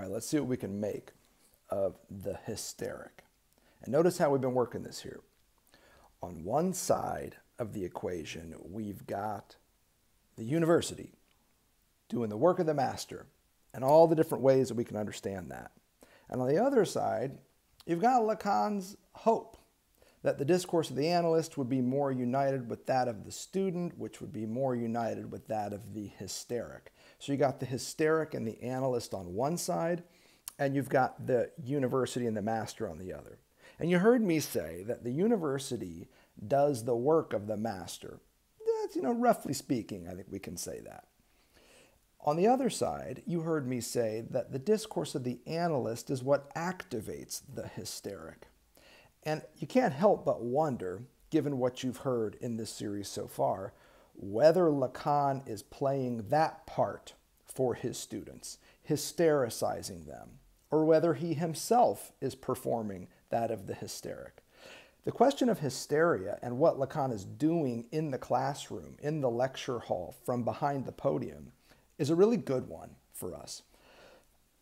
All right, let's see what we can make of the hysteric. And notice how we've been working this here. On one side of the equation, we've got the university doing the work of the master and all the different ways that we can understand that. And on the other side, you've got Lacan's hope that the discourse of the analyst would be more united with that of the student, which would be more united with that of the hysteric. So you got the hysteric and the analyst on one side, and you've got the university and the master on the other. And you heard me say that the university does the work of the master. That's, you know, roughly speaking, I think we can say that. On the other side, you heard me say that the discourse of the analyst is what activates the hysteric. And you can't help but wonder, given what you've heard in this series so far, whether Lacan is playing that part for his students, hystericizing them, or whether he himself is performing that of the hysteric. The question of hysteria and what Lacan is doing in the classroom, in the lecture hall, from behind the podium, is a really good one for us.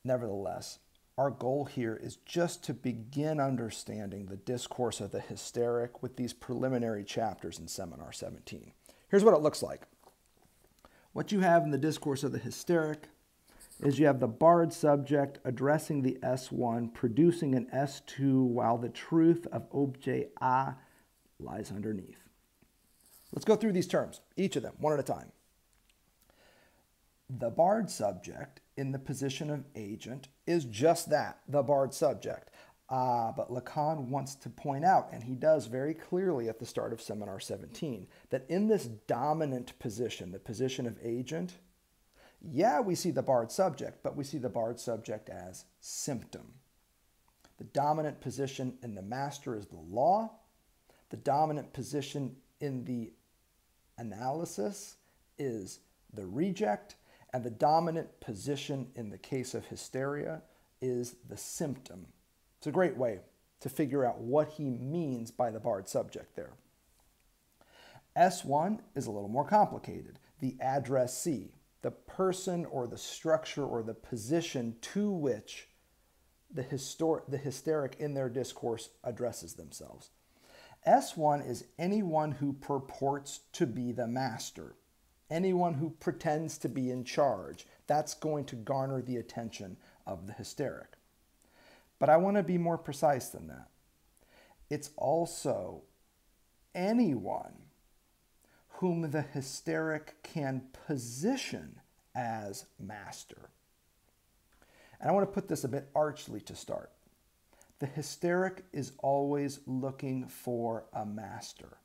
Nevertheless, our goal here is just to begin understanding the discourse of the hysteric with these preliminary chapters in Seminar 17. Here's what it looks like. What you have in the discourse of the hysteric is you have the barred subject addressing the S1, producing an S2, while the truth of objet A lies underneath. Let's go through these terms, each of them, one at a time. The barred subject in the position of agent is just that, the barred subject. Ah, but Lacan wants to point out, and he does very clearly at the start of Seminar 17, that in this dominant position, the position of agent, yeah, we see the barred subject, but we see the barred subject as symptom. The dominant position in the master is the law. The dominant position in the analysis is the reject. And the dominant position in the case of hysteria is the symptom. It's a great way to figure out what he means by the barred subject there. S1 is a little more complicated. The addressee, the person or the structure or the position to which the, histor- the hysteric in their discourse addresses themselves. S1 is anyone who purports to be the master anyone who pretends to be in charge. That's going to garner the attention of the hysteric. But I want to be more precise than that. It's also anyone whom the hysteric can position as master. And I want to put this a bit archly to start. The hysteric is always looking for a master.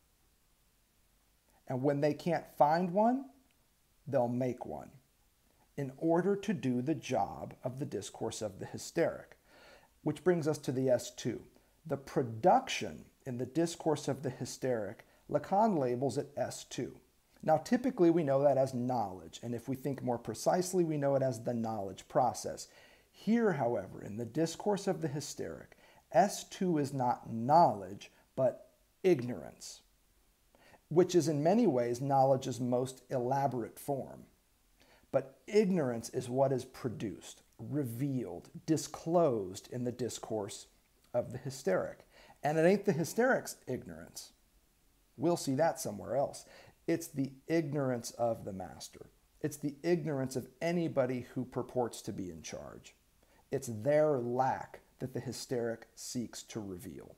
And when they can't find one, they'll make one in order to do the job of the discourse of the hysteric. Which brings us to the S2. The production in the discourse of the hysteric, Lacan labels it S2. Now, typically we know that as knowledge, and if we think more precisely, we know it as the knowledge process. Here, however, in the discourse of the hysteric, S2 is not knowledge, but ignorance which is in many ways knowledge's most elaborate form. But ignorance is what is produced, revealed, disclosed in the discourse of the hysteric. And it ain't the hysteric's ignorance. We'll see that somewhere else. It's the ignorance of the master. It's the ignorance of anybody who purports to be in charge. It's their lack that the hysteric seeks to reveal.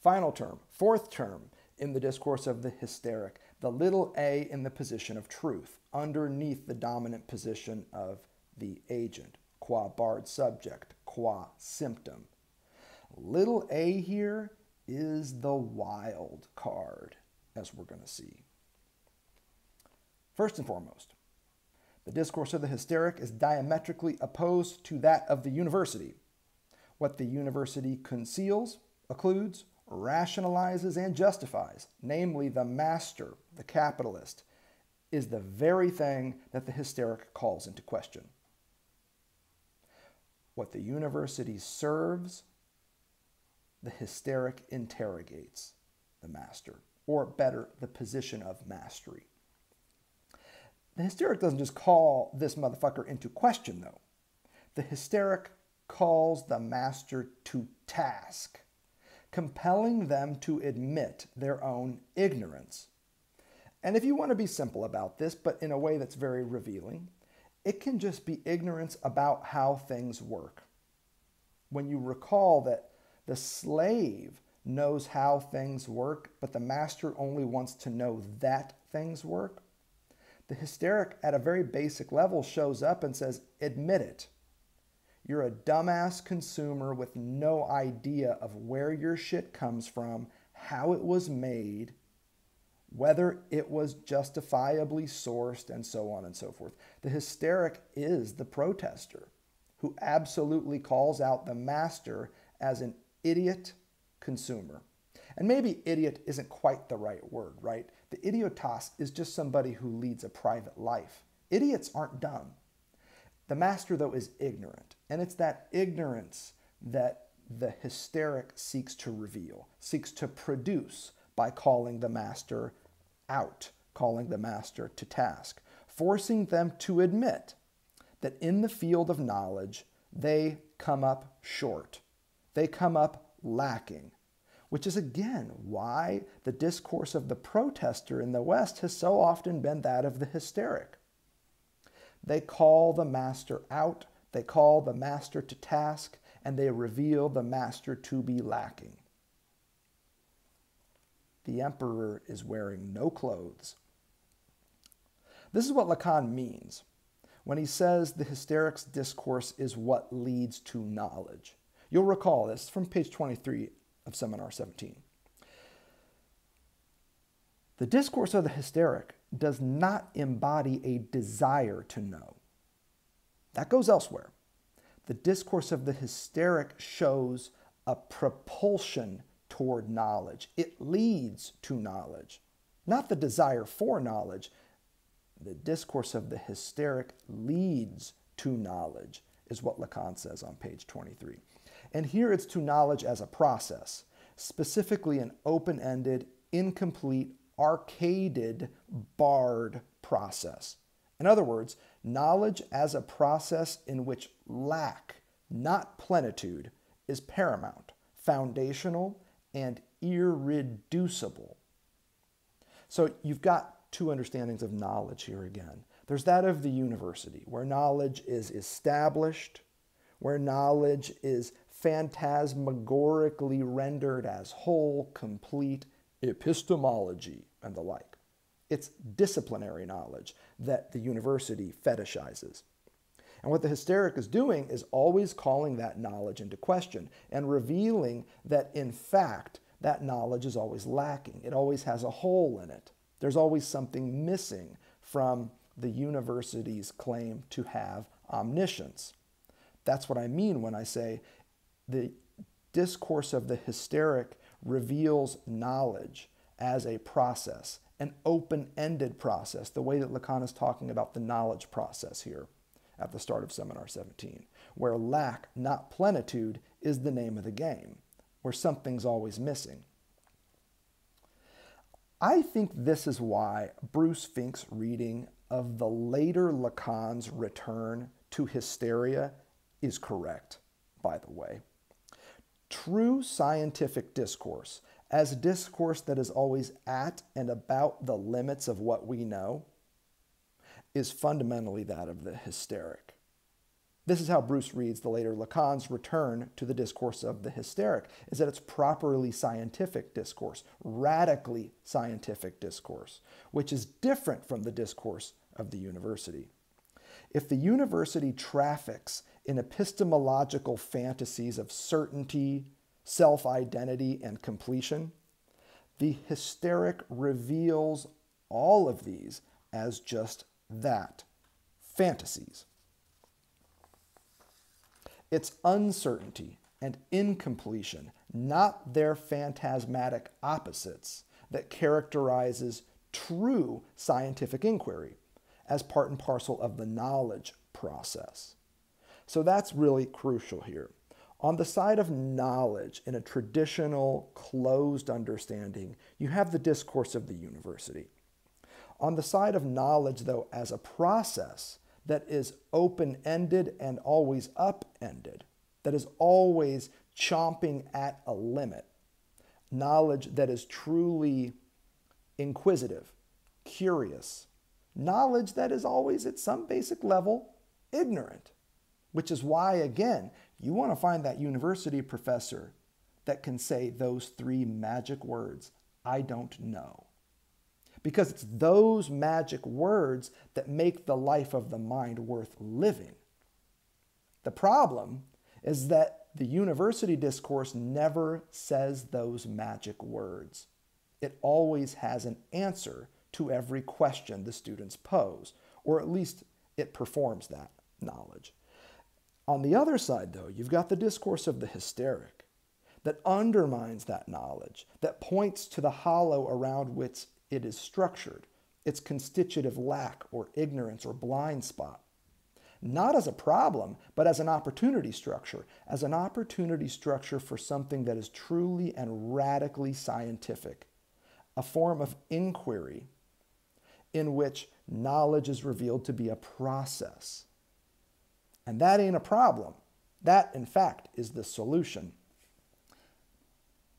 Final term, fourth term, in the discourse of the hysteric, the little a in the position of truth, underneath the dominant position of the agent, qua barred subject, qua symptom. Little a here is the wild card, as we're going to see. First and foremost, the discourse of the hysteric is diametrically opposed to that of the university. What the university conceals, occludes, rationalizes and justifies, namely the master, the capitalist, is the very thing that the hysteric calls into question. What the university serves, the hysteric interrogates the master, or better, the position of mastery. The hysteric doesn't just call this motherfucker into question, though. the hysteric calls the master to task, compelling them to admit their own ignorance. And if you want to be simple about this, but in a way that's very revealing, it can just be ignorance about how things work. When you recall that the slave knows how things work, but the master only wants to know that things work, the hysteric at a very basic level shows up and says, Admit it. You're a dumbass consumer with no idea of where your shit comes from, how it was made, whether it was justifiably sourced, and so on and so forth. The hysteric is the protester who absolutely calls out the master as an idiot consumer. And maybe idiot isn't quite the right word, right? The idiotas is just somebody who leads a private life. Idiots aren't dumb. The master, though, is ignorant. And it's that ignorance that the hysteric seeks to reveal, seeks to produce by calling the master out, calling the master to task, forcing them to admit that in the field of knowledge, they come up short. They come up lacking, which is again why the discourse of the protester in the West has so often been that of the hysteric. They call the master out, they call the master to task, and they reveal the master to be lacking. The emperor is wearing no clothes. This is what Lacan means when he says the hysteric's discourse is what leads to knowledge. You'll recall this from page 23 of Seminar 17. The discourse of the hysteric does not embody a desire to know. That goes elsewhere. The discourse of the hysteric shows a propulsion toward knowledge. It leads to knowledge, not the desire for knowledge. The discourse of the hysteric leads to knowledge, is what Lacan says on page 23. And here it's to knowledge as a process, specifically an open ended, incomplete, arcaded, barred process. In other words, knowledge as a process in which lack, not plenitude, is paramount, foundational, and irreducible. So you've got two understandings of knowledge here again. There's that of the university, where knowledge is established, where knowledge is phantasmagorically rendered as whole, complete, epistemology, and the like. It's disciplinary knowledge that the university fetishizes. And what the hysteric is doing is always calling that knowledge into question and revealing that, in fact, that knowledge is always lacking. It always has a hole in it. There's always something missing from the university's claim to have omniscience. That's what I mean when I say the discourse of the hysteric reveals knowledge as a process, an open ended process, the way that Lacan is talking about the knowledge process here at the start of Seminar 17, where lack, not plenitude, is the name of the game, where something's always missing. I think this is why Bruce Fink's reading of the later Lacan's return to hysteria is correct, by the way. True scientific discourse, as discourse that is always at and about the limits of what we know, is fundamentally that of the hysteric. This is how Bruce reads the later Lacan's return to the discourse of the hysteric, is that it's properly scientific discourse, radically scientific discourse, which is different from the discourse of the university. If the university traffics in epistemological fantasies of certainty, self identity, and completion, the hysteric reveals all of these as just that fantasies. It's uncertainty and incompletion, not their phantasmatic opposites, that characterizes true scientific inquiry as part and parcel of the knowledge process. So that's really crucial here. On the side of knowledge, in a traditional closed understanding, you have the discourse of the university. On the side of knowledge, though, as a process that is open ended and always up-ended, that is always chomping at a limit, knowledge that is truly inquisitive, curious, knowledge that is always at some basic level ignorant, which is why, again, you want to find that university professor that can say those three magic words I don't know. Because it's those magic words that make the life of the mind worth living. The problem is that the university discourse never says those magic words. It always has an answer to every question the students pose, or at least it performs that knowledge. On the other side, though, you've got the discourse of the hysteric that undermines that knowledge, that points to the hollow around which it is structured, its constitutive lack or ignorance or blind spot. Not as a problem, but as an opportunity structure, as an opportunity structure for something that is truly and radically scientific, a form of inquiry in which knowledge is revealed to be a process. And that ain't a problem. That, in fact, is the solution.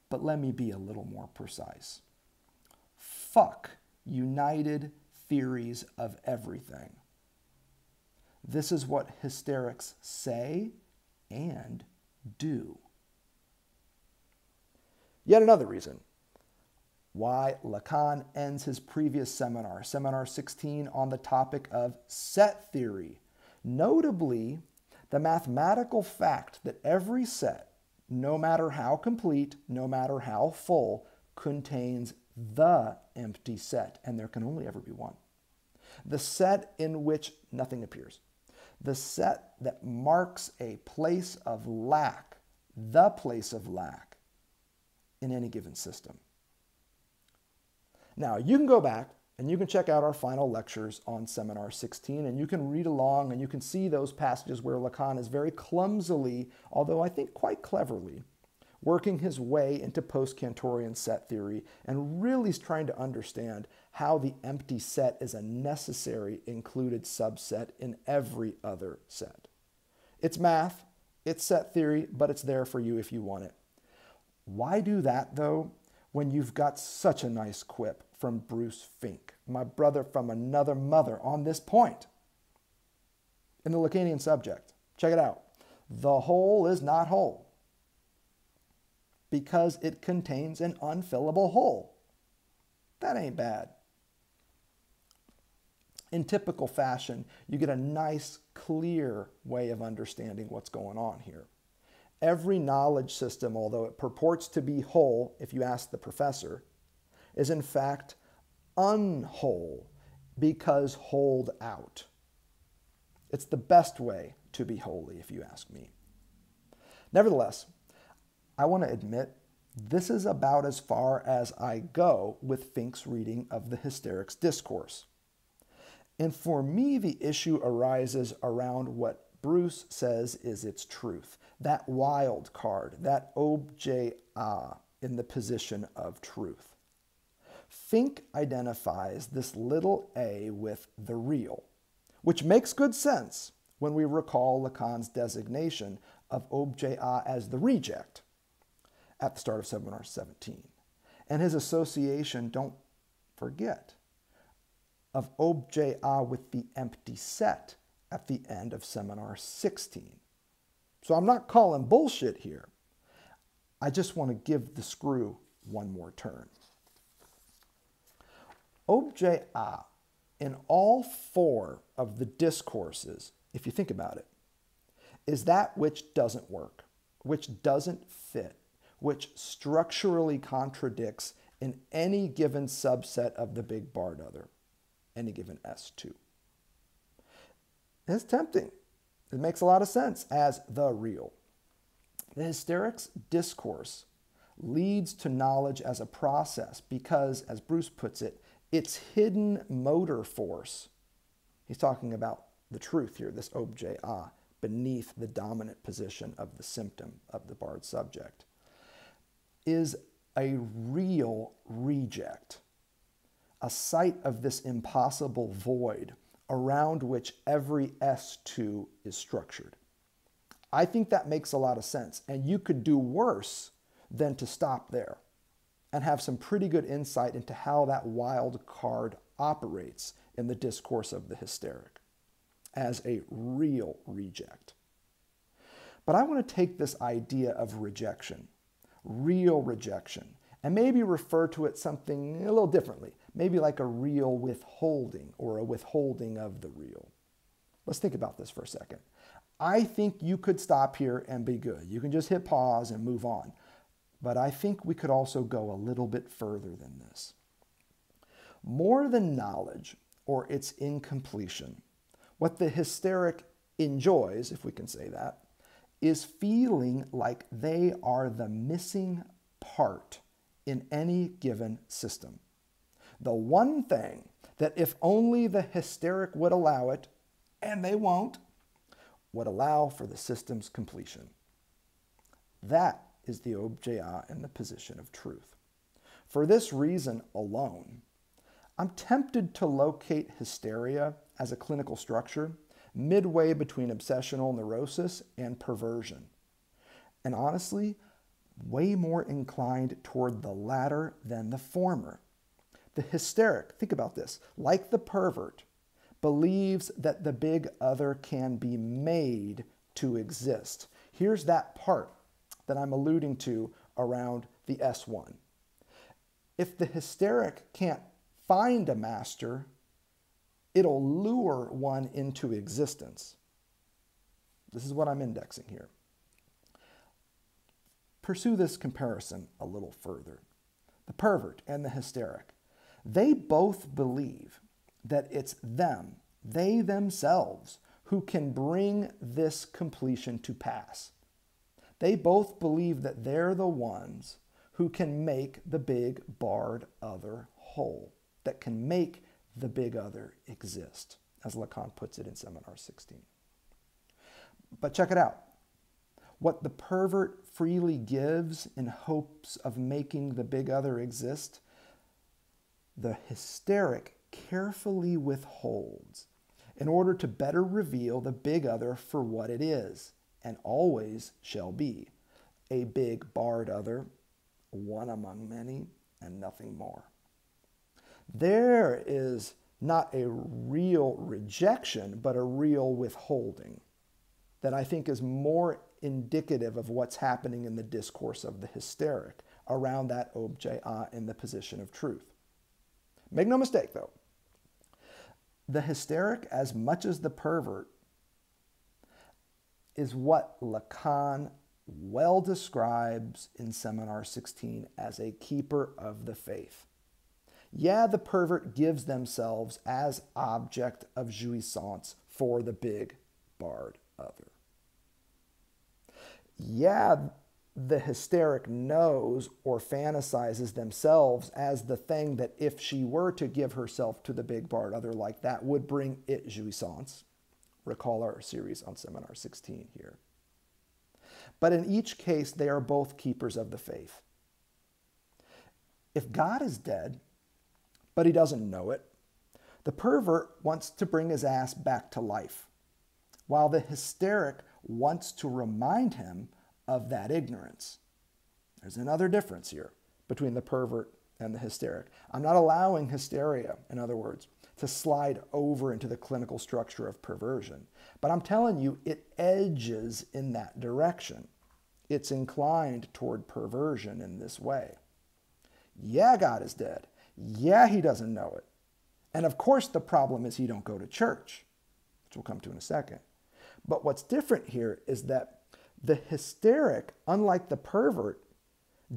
But let me be a little more precise. Fuck united theories of everything. This is what hysterics say and do. Yet another reason why Lacan ends his previous seminar, Seminar 16, on the topic of set theory. Notably, the mathematical fact that every set, no matter how complete, no matter how full, contains the empty set, and there can only ever be one. The set in which nothing appears. The set that marks a place of lack, the place of lack in any given system. Now, you can go back and you can check out our final lectures on Seminar 16 and you can read along and you can see those passages where Lacan is very clumsily, although I think quite cleverly, working his way into post-Cantorian set theory and really trying to understand how the empty set is a necessary included subset in every other set. It's math, it's set theory, but it's there for you if you want it. Why do that though? when you've got such a nice quip from Bruce Fink, my brother from another mother, on this point in the Lacanian subject. Check it out. The whole is not whole because it contains an unfillable hole. That ain't bad. In typical fashion, you get a nice, clear way of understanding what's going on here. Every knowledge system, although it purports to be whole, if you ask the professor, is in fact unwhole because holed out. It's the best way to be holy, if you ask me. Nevertheless, I want to admit this is about as far as I go with Fink's reading of the hysterics discourse. And for me, the issue arises around what Bruce says is its truth that wild card, that objet a in the position of truth. Fink identifies this little a with the real, which makes good sense when we recall Lacan's designation of objet a as the reject at the start of seminar 17, and his association, don't forget, of objet a with the empty set at the end of seminar 16. So I'm not calling bullshit here. I just want to give the screw one more turn. Objet A in all four of the discourses, if you think about it, is that which doesn't work, which doesn't fit, which structurally contradicts in any given subset of the big bar other, any given S2. It's tempting. It makes a lot of sense as the real. The hysterics discourse leads to knowledge as a process because, as Bruce puts it, its hidden motor force, he's talking about the truth here, this objet ah, beneath the dominant position of the symptom of the barred subject, is a real reject, a site of this impossible void around which every S2 is structured. I think that makes a lot of sense. And you could do worse than to stop there and have some pretty good insight into how that wild card operates in the discourse of the hysteric as a real reject. But I want to take this idea of rejection, real rejection, and maybe refer to it something a little differently, maybe like a real withholding or a withholding of the real. Let's think about this for a second. I think you could stop here and be good. You can just hit pause and move on. But I think we could also go a little bit further than this. More than knowledge or its incompletion, what the hysteric enjoys, if we can say that, is feeling like they are the missing part in any given system. The one thing that, if only the hysteric would allow it, and they won't, would allow for the system's completion. That is the objet in the position of truth. For this reason alone, I'm tempted to locate hysteria as a clinical structure midway between obsessional neurosis and perversion. And honestly, way more inclined toward the latter than the former. The hysteric, think about this, like the pervert, believes that the big other can be made to exist. Here's that part that I'm alluding to around the S1. If the hysteric can't find a master, it'll lure one into existence. This is what I'm indexing here. Pursue this comparison a little further. The pervert and the hysteric, they both believe that it's them, they themselves, who can bring this completion to pass. They both believe that they're the ones who can make the big barred other whole, that can make the big other exist, as Lacan puts it in Seminar 16. But check it out. What the pervert freely gives in hopes of making the big other exist, the hysteric carefully withholds in order to better reveal the big other for what it is and always shall be a big barred other, one among many, and nothing more. There is not a real rejection, but a real withholding that I think is more indicative of what's happening in the discourse of the hysteric around that objet in the position of truth. Make no mistake, though, the hysteric, as much as the pervert, is what Lacan well describes in Seminar 16 as a keeper of the faith. Yeah, the pervert gives themselves as object of jouissance for the big barred other. Yeah, the hysteric knows or fantasizes themselves as the thing that if she were to give herself to the big barred other like that would bring it jouissance. Recall our series on Seminar 16 here. But in each case, they are both keepers of the faith. If God is dead, but he doesn't know it, the pervert wants to bring his ass back to life, while the hysteric wants to remind him of that ignorance. There's another difference here between the pervert and the hysteric. I'm not allowing hysteria, in other words, to slide over into the clinical structure of perversion. But I'm telling you, it edges in that direction. It's inclined toward perversion in this way. Yeah, God is dead. Yeah, he doesn't know it. And of course, the problem is he don't go to church, which we'll come to in a second. But what's different here is that the hysteric, unlike the pervert,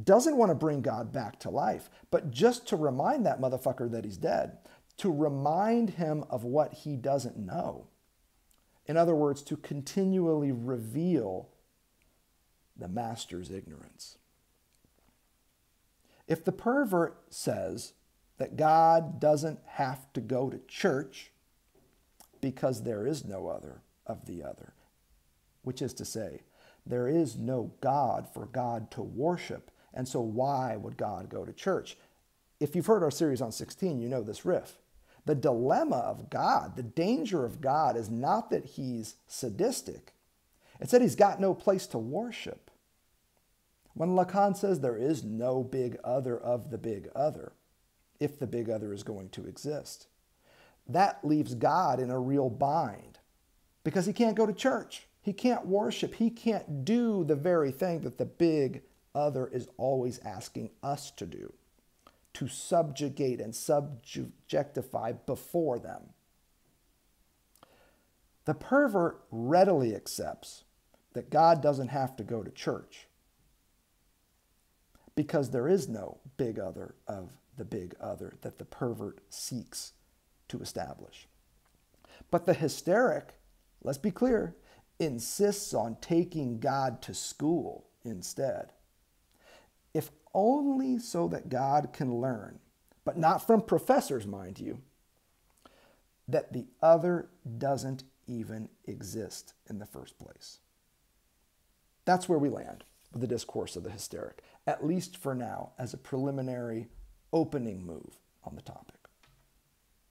doesn't want to bring God back to life, but just to remind that motherfucker that he's dead, to remind him of what he doesn't know. In other words, to continually reveal the master's ignorance. If the pervert says that God doesn't have to go to church because there is no other of the other, which is to say, there is no God for God to worship. And so, why would God go to church? If you've heard our series on 16, you know this riff. The dilemma of God, the danger of God, is not that he's sadistic, it's that he's got no place to worship. When Lacan says there is no big other of the big other, if the big other is going to exist, that leaves God in a real bind because he can't go to church. He can't worship. He can't do the very thing that the big other is always asking us to do to subjugate and subjectify before them. The pervert readily accepts that God doesn't have to go to church because there is no big other of the big other that the pervert seeks to establish. But the hysteric, let's be clear, insists on taking God to school instead if only so that God can learn, but not from professors, mind you, that the other doesn't even exist in the first place. That's where we land with the discourse of the hysteric, at least for now, as a preliminary opening move on the topic.